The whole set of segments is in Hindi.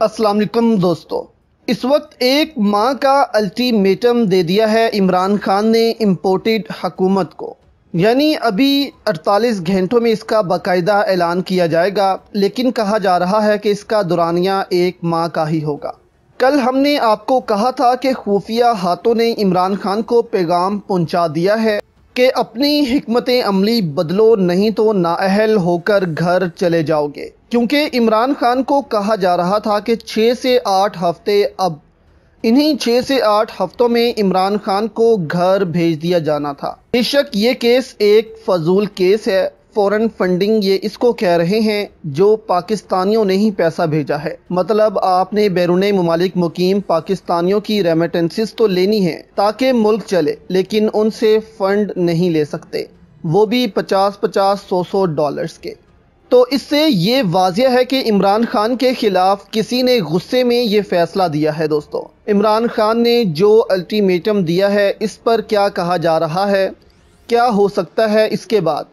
अस्सलाम वालेकुम दोस्तों। इस वक्त एक माह का अल्टीमेटम दे दिया है इमरान खान ने इम्पोर्टेड हकूमत को। यानी अभी 48 घंटों में इसका बाकायदा ऐलान किया जाएगा, लेकिन कहा जा रहा है कि इसका दुरानिया एक माह का ही होगा। कल हमने आपको कहा था कि खुफिया हाथों ने इमरान खान को पैगाम पहुँचा दिया है कि अपनी हमत अमली बदलो, नहीं तो नाअहल होकर घर चले जाओगे। क्योंकि इमरान खान को कहा जा रहा था कि छः से आठ हफ़्ते अब, इन्हीं छः से आठ हफ्तों में इमरान खान को घर भेज दिया जाना था। बेशक ये केस एक फजूल केस है, फॉरेन फंडिंग ये इसको कह रहे हैं, जो पाकिस्तानियों ने ही पैसा भेजा है। मतलब आपने बैरून ममालिक मुकीम पाकिस्तानियों की रेमिटेंसिस तो लेनी है, ताकि मुल्क चले, लेकिन उनसे फंड नहीं ले सकते। वो भी पचास पचास सौ सौ डॉलर्स के। तो इससे ये वाजह है कि इमरान खान के खिलाफ किसी ने गुस्से में ये फैसला दिया है दोस्तों। इमरान खान ने जो अल्टीमेटम दिया है, इस पर क्या कहा जा रहा है, क्या हो सकता है इसके बाद,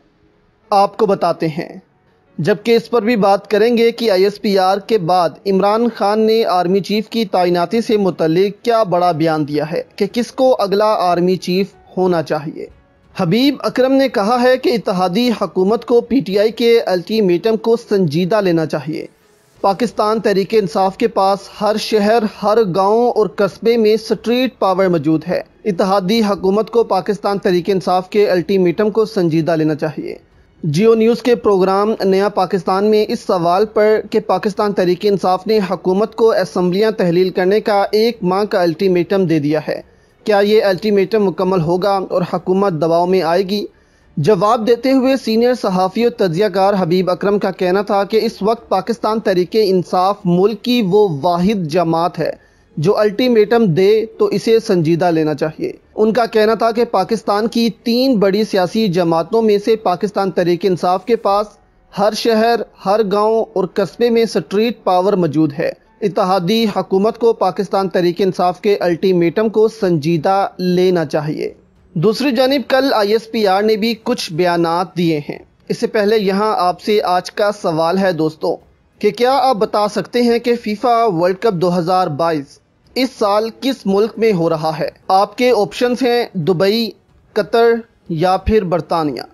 आपको बताते हैं। जबकि इस पर भी बात करेंगे कि आईएसपीआर के बाद इमरान खान ने आर्मी चीफ की तैनाती से मुतल क्या बड़ा बयान दिया है कि किसको अगला आर्मी चीफ होना चाहिए। हबीब अकरम ने कहा है कि इतिहादी हकूमत को पीटीआई के अल्टीमेटम को संजीदा लेना चाहिए। पाकिस्तान तहरीक इंसाफ के पास हर शहर, हर गाँव और कस्बे में स्ट्रीट पावर मौजूद है। इतिहादी हकूमत को पाकिस्तान तहरीक इंसाफ के अल्टीमेटम को संजीदा लेना चाहिए। जियो न्यूज़ के प्रोग्राम नया पाकिस्तान में इस सवाल पर कि पाकिस्तान तहरीक इंसाफ ने हकूमत को असम्बलियाँ तहलील करने का एक माह का अल्टीमेटम दे दिया है। क्या ये अल्टीमेटम मुकम्मल होगा और हकूमत दबाव में आएगी? जवाब देते हुए सीनियर सहाफ़ी और तजियाकार हबीब अकरम का कहना था कि इस वक्त पाकिस्तान तरीक इंसाफ मुल्क की वो वाहिद जमात है, जो अल्टीमेटम दे तो इसे संजीदा लेना चाहिए। उनका कहना था कि पाकिस्तान की तीन बड़ी सियासी जमातों में से पाकिस्तान तरीक इंसाफ के पास हर शहर, हर गाँव और कस्बे में स्ट्रीट पावर मौजूद है। इतिहादी हकूमत को पाकिस्तान तरीके इंसाफ के अल्टीमेटम को संजीदा लेना चाहिए। दूसरी जानब, कल आई एस पी आर ने भी कुछ बयान दिए हैं। इससे पहले यहाँ आपसे आज का सवाल है दोस्तों, कि क्या आप बता सकते हैं कि फीफा वर्ल्ड कप 2022 इस साल किस मुल्क में हो रहा है? आपके ऑप्शंस हैं दुबई, कतर या फिर बरतानिया।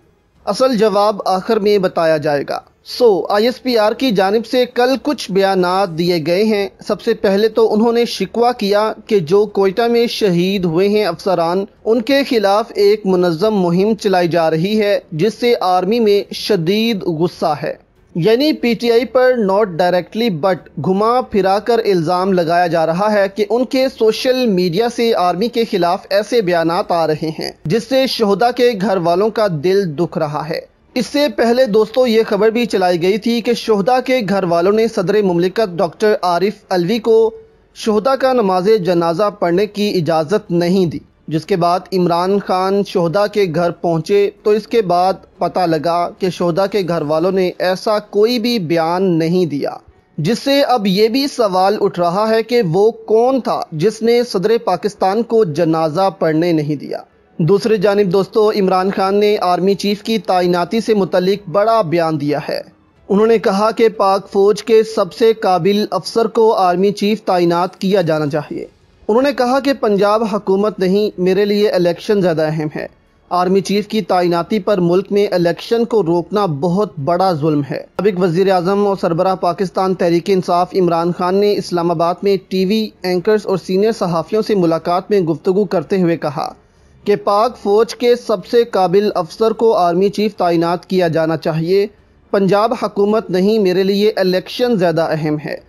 असल जवाब आखिर में बताया जाएगा। सो आईएसपीआर की जानब से कल कुछ बयान दिए गए हैं। सबसे पहले तो उन्होंने शिकवा किया कि जो कोयटा में शहीद हुए हैं अफसरान, उनके खिलाफ एक मुनज़म मुहिम चलाई जा रही है, जिससे आर्मी में शदीद गुस्सा है। यानी पीटीआई पर नॉट डायरेक्टली बट घुमा फिरा कर इल्ज़ाम लगाया जा रहा है कि उनके सोशल मीडिया से आर्मी के खिलाफ ऐसे बयान आ रहे हैं, जिससे शहदा के घर वालों का दिल दुख रहा है। इससे पहले दोस्तों ये खबर भी चलाई गई थी कि शहदा के घर वालों ने सदर ममलिकत डॉक्टर आरिफ अलवी को शहदा का नमाज़ जनाजा पढ़ने की इजाज़त नहीं दी। जिसके बाद इमरान खान शोहदा के घर पहुँचे तो इसके बाद पता लगा कि शोहदा के घर वालों ने ऐसा कोई भी बयान नहीं दिया। जिससे अब ये भी सवाल उठ रहा है कि वो कौन था जिसने सदर पाकिस्तान को जनाजा पढ़ने नहीं दिया। दूसरी जानब दोस्तों, इमरान खान ने आर्मी चीफ की तैनाती से मुतलिक बड़ा बयान दिया है। उन्होंने कहा कि पाक फौज के सबसे काबिल अफसर को आर्मी चीफ तैनात किया जाना चाहिए। उन्होंने कहा कि पंजाब हुकूमत नहीं, मेरे लिए इलेक्शन ज़्यादा अहम है। आर्मी चीफ की तैनाती पर मुल्क में इलेक्शन को रोकना बहुत बड़ा जुल्म है। सबक वज़ीर अजम और सरबरा पाकिस्तान तहरीक इंसाफ इमरान खान ने इस्लामाबाद में टी वी एंकर्स और सीनियर सहाफ़ियों से मुलाकात में गुफ्तु करते हुए कहा कि पाक फ़ौज के सबसे काबिल अफसर को आर्मी चीफ तैनात किया जाना चाहिए। पंजाब हकूमत नहीं, मेरे लिए इलेक्शन ज़्यादा अहम है।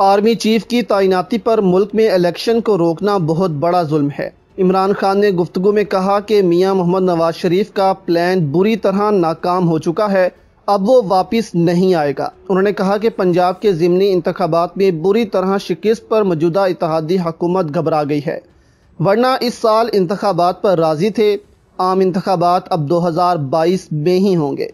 आर्मी चीफ की तैनाती पर मुल्क में इलेक्शन को रोकना बहुत बड़ा जुल्म है। इमरान खान ने गुफ्तु में कहा कि मियाँ मोहम्मद नवाज़ शरीफ का प्लान बुरी तरह नाकाम हो चुका है। अब वो वापस नहीं आएगा। उन्होंने कहा कि पंजाब के ज़मनी इंतबात में बुरी तरह शिकस्त पर मौजूदा इतिहादी हकूमत घबरा गई है। वरना इस साल इंतबात पर राज़ी थे। आम इंतबात अब 2022 में ही होंगे।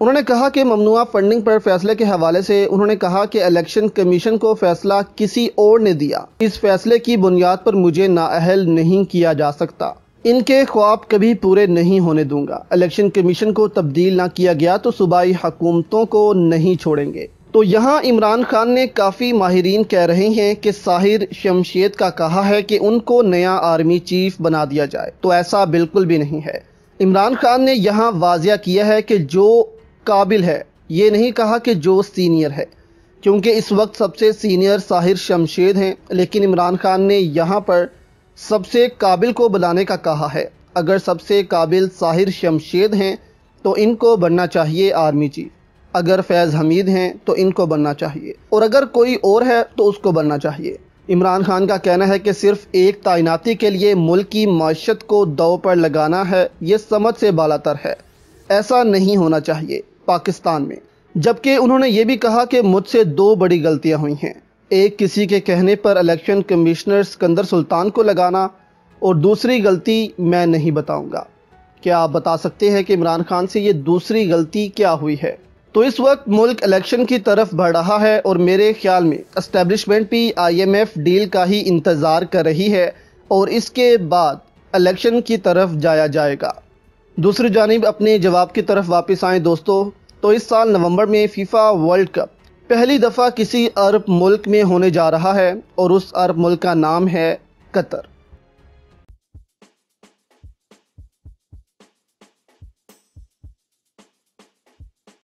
उन्होंने कहा कि ममनुआ फंडिंग पर फैसले के हवाले से उन्होंने कहा कि इलेक्शन कमीशन को फैसला किसी और ने दिया। इस फैसले की बुनियाद पर मुझे नाअहल नहीं किया जा सकता। इनके ख्वाब कभी पूरे नहीं होने दूँगा। इलेक्शन कमीशन को तब्दील ना किया गया तो सूबाई हुकूमतों को नहीं छोड़ेंगे। तो यहाँ इमरान खान ने काफ़ी माहरीन कह रहे हैं कि साहिर शमशेद का कहा है कि उनको नया आर्मी चीफ बना दिया जाए। तो ऐसा बिल्कुल भी नहीं है। इमरान खान ने यहाँ वाजिया किया है कि जो काबिल है। ये नहीं कहा कि जो सीनियर है, क्योंकि इस वक्त सबसे सीनियर साहिर शमशेद हैं, लेकिन इमरान खान ने यहाँ पर सबसे काबिल को बुलाने का कहा है। अगर सबसे काबिल साहिर शमशेद हैं तो इनको बनना चाहिए आर्मी चीफ। अगर फैज़ हमीद हैं तो इनको बनना चाहिए। और अगर कोई और है तो उसको बनना चाहिए। इमरान खान का कहना है कि सिर्फ़ एक तैनाती के लिए मुल्क की मीशत को दो पर लगाना है, ये समझ से बालातर है। ऐसा नहीं होना चाहिए। पाकिस्तान में। जबकि उन्होंने ये भी कहा कि मुझसे दो बड़ी गलतियाँ हुई हैं। एक, किसी के कहने पर इलेक्शन कमिश्नर सिकंदर सुल्तान को लगाना और दूसरी गलती मैं नहीं बताऊँगा। क्या आप बता सकते हैं कि इमरान खान से ये दूसरी गलती क्या हुई है? तो इस वक्त मुल्क इलेक्शन की तरफ़ बढ़ रहा है और मेरे ख्याल में इस्टेब्लिशमेंट भी आईएमएफ डील का ही इंतज़ार कर रही है और इसके बाद इलेक्शन की तरफ़ जाया जाएगा। दूसरी जानब अपने जवाब की तरफ़ वापस आए दोस्तों। तो इस साल नवंबर में फीफा वर्ल्ड कप पहली दफ़ा किसी अरब मुल्क में होने जा रहा है और उस अरब मुल्क का नाम है कतर।